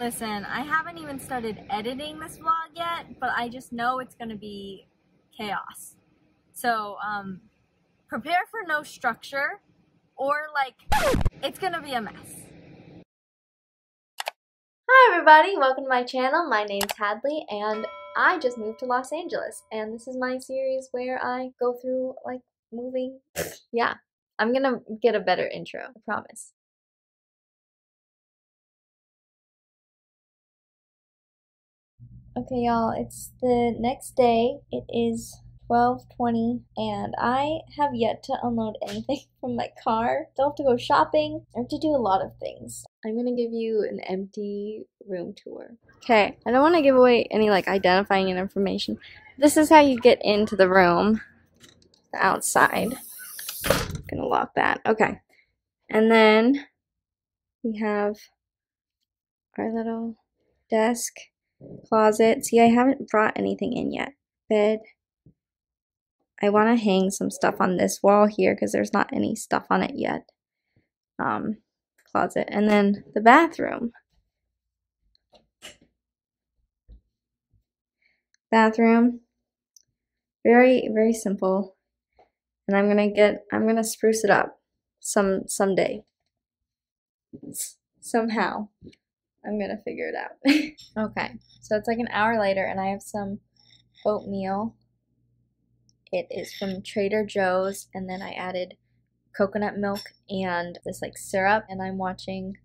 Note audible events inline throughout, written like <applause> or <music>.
Listen, I haven't even started editing this vlog yet, but I just know it's gonna be chaos. So, um, prepare for no structure, or like, it's gonna be a mess. Hi everybody, welcome to my channel. My name's Hadley, and I just moved to Los Angeles, and this is my series where I go through, like, moving. Yeah, I'm gonna get a better intro, I promise. Okay, y'all, it's the next day. It is 12:20 and I have yet to unload anything <laughs> from my car. Still have to go shopping. I have to do a lot of things. I'm going to give you an empty room tour. Okay, I don't want to give away any like identifying information. This is how you get into the room. The outside. I'm going to lock that. Okay. And then we have our little desk closet. See, I haven't brought anything in yet. Bed. I want to hang some stuff on this wall here because there's not any stuff on it yet. Um, closet. And then the bathroom. Bathroom. Very, very simple. And I'm gonna get, I'm gonna spruce it up some, someday. Somehow. I'm gonna figure it out. <laughs> okay, so it's like an hour later, and I have some oatmeal. It is from Trader Joe's, and then I added coconut milk and this like syrup, and I'm watching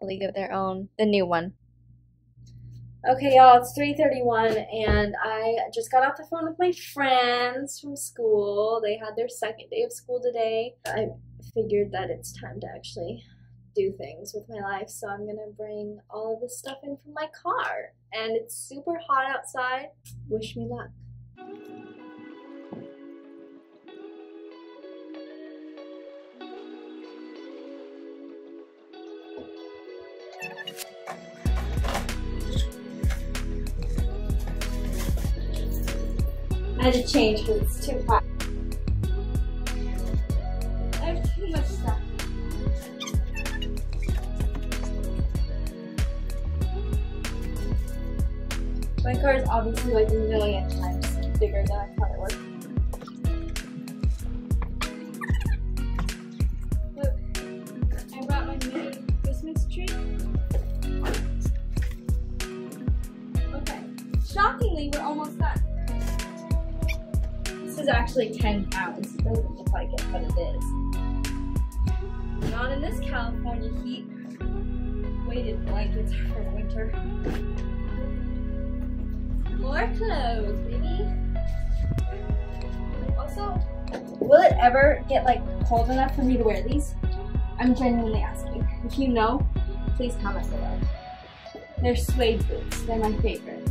A League of Their Own, the new one. Okay, y'all, it's 3:31, and I just got off the phone with my friends from school. They had their second day of school today. I figured that it's time to actually do things with my life. So I'm gonna bring all this stuff in from my car. And it's super hot outside. Wish me luck. I had to change because it's too hot. Like a million times bigger than I thought it was. Look, I brought my mini Christmas tree. Okay, shockingly, we're almost done. This is actually 10 pounds. It doesn't look like it, but it is. Not in this California heat. Weighted blankets for winter. More clothes, baby. Also, will it ever get like cold enough for me to wear these? I'm genuinely asking. If you know, please comment below. They're suede boots. They're my favorite.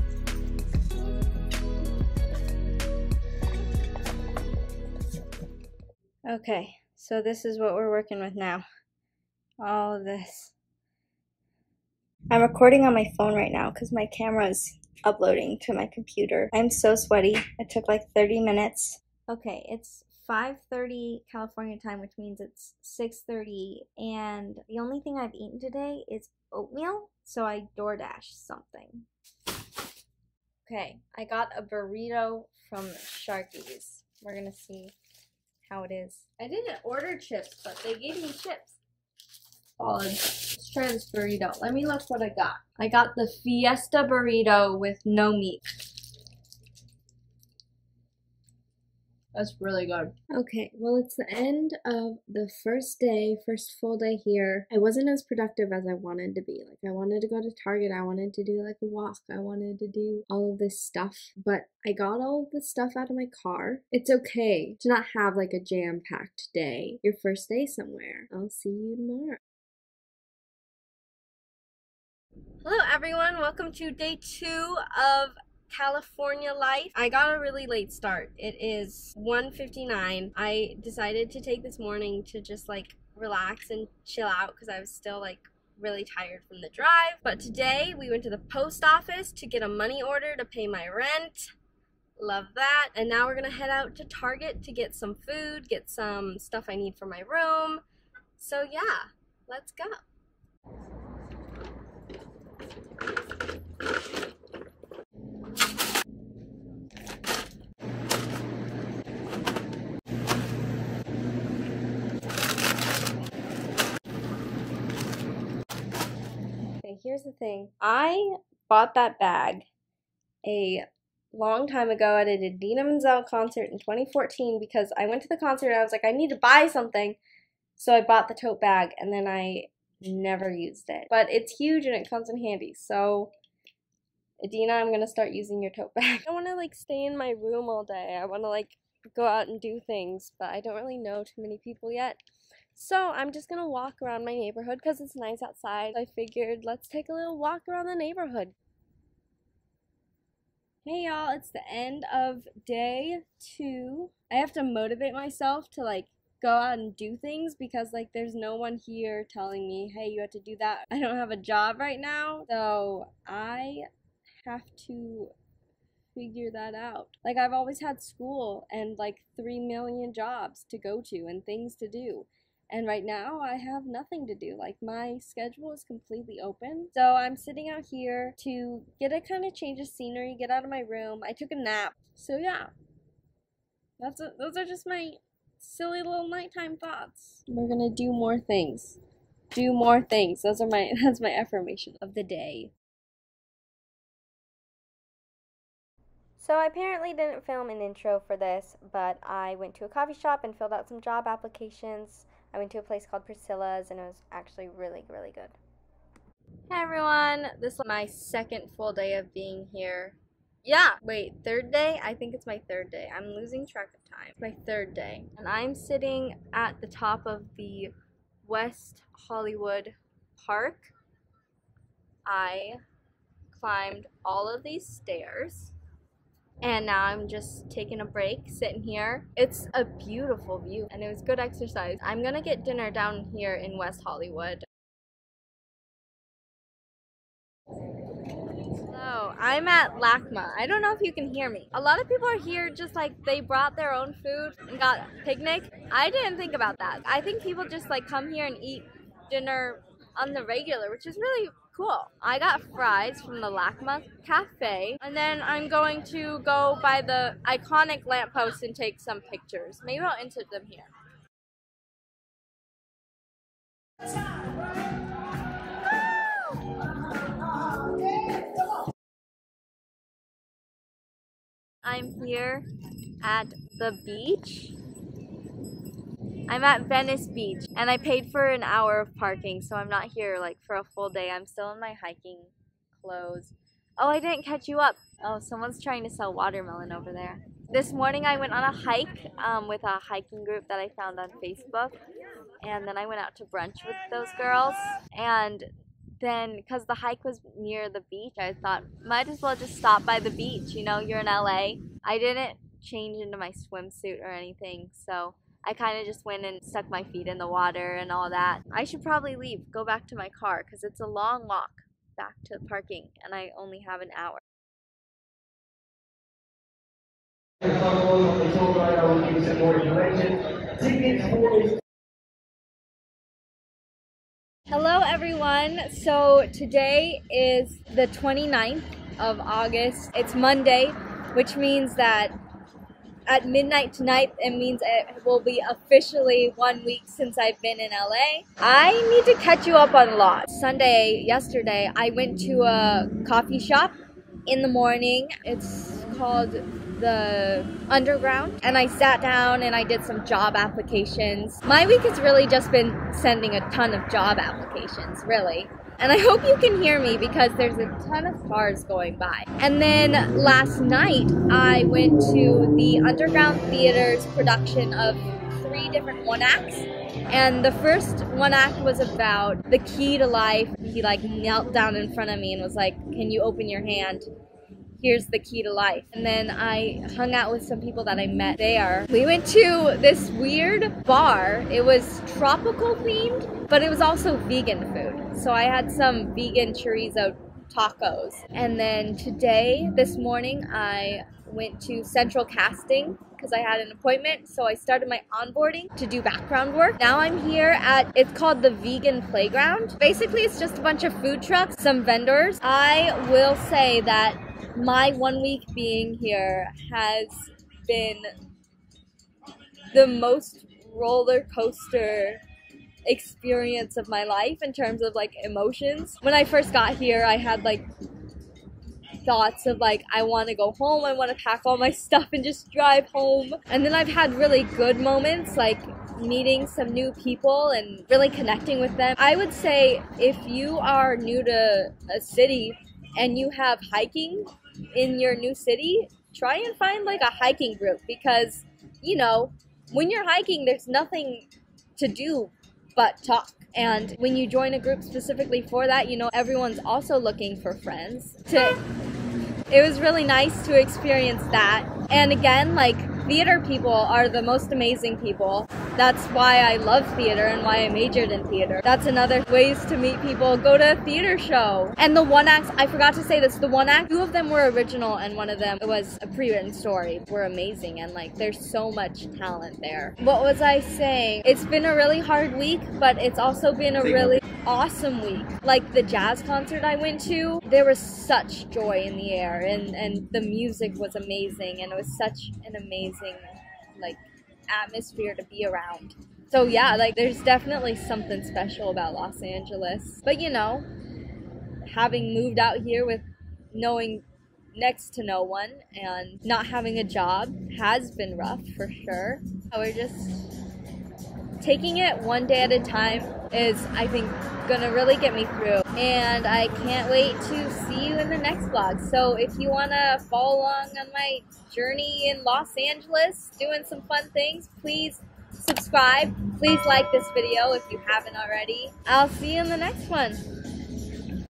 Okay, so this is what we're working with now. All of this. I'm recording on my phone right now because my camera is uploading to my computer. I'm so sweaty. It took like 30 minutes. Okay, it's 5:30 California time, which means it's 6:30 and the only thing I've eaten today is oatmeal, so I DoorDash something. Okay, I got a burrito from Sharky's. We're going to see how it is. I didn't order chips, but they gave me chips. Solid. Try this burrito. Let me look what I got. I got the Fiesta burrito with no meat. That's really good. Okay, well, it's the end of the first day, first full day here. I wasn't as productive as I wanted to be. Like, I wanted to go to Target, I wanted to do like a walk, I wanted to do all of this stuff, but I got all this stuff out of my car. It's okay to not have like a jam packed day, your first day somewhere. I'll see you tomorrow. Hello everyone, welcome to day two of California life. I got a really late start. It is 1.59. I decided to take this morning to just like relax and chill out because I was still like really tired from the drive. But today we went to the post office to get a money order to pay my rent. Love that. And now we're gonna head out to Target to get some food, get some stuff I need for my room. So yeah, let's go here's the thing. I bought that bag a long time ago at a Idina Menzel concert in 2014 because I went to the concert and I was like, I need to buy something. So I bought the tote bag and then I never used it. But it's huge and it comes in handy. So Idina, I'm gonna start using your tote bag. <laughs> I wanna like stay in my room all day. I wanna like go out and do things, but I don't really know too many people yet. So I'm just gonna walk around my neighborhood because it's nice outside. I figured let's take a little walk around the neighborhood. Hey y'all, it's the end of day two. I have to motivate myself to like go out and do things because like there's no one here telling me, hey, you have to do that. I don't have a job right now, so I have to figure that out. Like I've always had school and like 3 million jobs to go to and things to do. And right now, I have nothing to do. Like, my schedule is completely open. So, I'm sitting out here to get a kind of change of scenery, get out of my room. I took a nap. So, yeah. That's a, those are just my silly little nighttime thoughts. We're gonna do more things. Do more things. Those are my <laughs> that's my affirmation of the day. So I apparently didn't film an intro for this, but I went to a coffee shop and filled out some job applications. I went to a place called Priscilla's and it was actually really, really good. Hey everyone, this is my second full day of being here. Yeah, wait, third day? I think it's my third day. I'm losing track of time. It's my third day. And I'm sitting at the top of the West Hollywood Park. I climbed all of these stairs and now I'm just taking a break, sitting here. It's a beautiful view and it was good exercise. I'm gonna get dinner down here in West Hollywood. So I'm at LACMA. I don't know if you can hear me. A lot of people are here just like they brought their own food and got a picnic. I didn't think about that. I think people just like come here and eat dinner on the regular, which is really Cool. I got fries from the LACMA Cafe, and then I'm going to go by the iconic lamppost and take some pictures. Maybe I'll insert them here. I'm here at the beach I'm at Venice Beach and I paid for an hour of parking, so I'm not here like for a full day. I'm still in my hiking clothes. Oh, I didn't catch you up. Oh, someone's trying to sell watermelon over there. This morning I went on a hike um, with a hiking group that I found on Facebook. And then I went out to brunch with those girls. And then, because the hike was near the beach, I thought, might as well just stop by the beach. You know, you're in LA. I didn't change into my swimsuit or anything, so I kind of just went and stuck my feet in the water and all that. I should probably leave, go back to my car because it's a long walk back to parking and I only have an hour. Hello everyone. So today is the 29th of August. It's Monday, which means that at midnight tonight, it means it will be officially one week since I've been in LA. I need to catch you up on a lot. Sunday, yesterday, I went to a coffee shop in the morning. It's called the Underground. And I sat down and I did some job applications. My week has really just been sending a ton of job applications, really. And I hope you can hear me because there's a ton of cars going by. And then last night, I went to the Underground Theater's production of three different one acts. And the first one act was about the key to life. He like knelt down in front of me and was like, Can you open your hand? Here's the key to life. And then I hung out with some people that I met there. We went to this weird bar. It was tropical themed, but it was also vegan food. So I had some vegan chorizo tacos. And then today, this morning, I went to Central Casting because I had an appointment. So I started my onboarding to do background work. Now I'm here at, it's called the Vegan Playground. Basically, it's just a bunch of food trucks, some vendors. I will say that my one week being here has been the most roller coaster experience of my life in terms of like emotions. When I first got here, I had like thoughts of like I want to go home, I want to pack all my <laughs> stuff and just drive home. And then I've had really good moments like meeting some new people and really connecting with them. I would say if you are new to a city and you have hiking in your new city, try and find like a hiking group because you know, when you're hiking there's nothing to do but talk. And when you join a group specifically for that, you know, everyone's also looking for friends. To it was really nice to experience that. And again, like theater people are the most amazing people. That's why I love theater and why I majored in theater. That's another ways to meet people. Go to a theater show. And the one act, I forgot to say this, the one act, two of them were original and one of them was a pre-written story. Were amazing and like there's so much talent there. What was I saying? It's been a really hard week, but it's also been a really awesome week. Like the jazz concert I went to, there was such joy in the air and, and the music was amazing and it was such an amazing like atmosphere to be around. So yeah, like there's definitely something special about Los Angeles. But you know, having moved out here with knowing next to no one and not having a job has been rough for sure. We're just taking it one day at a time is, I think, gonna really get me through. And I can't wait to see you in the next vlog. So if you wanna follow along on my journey in Los Angeles, doing some fun things, please subscribe. Please like this video if you haven't already. I'll see you in the next one.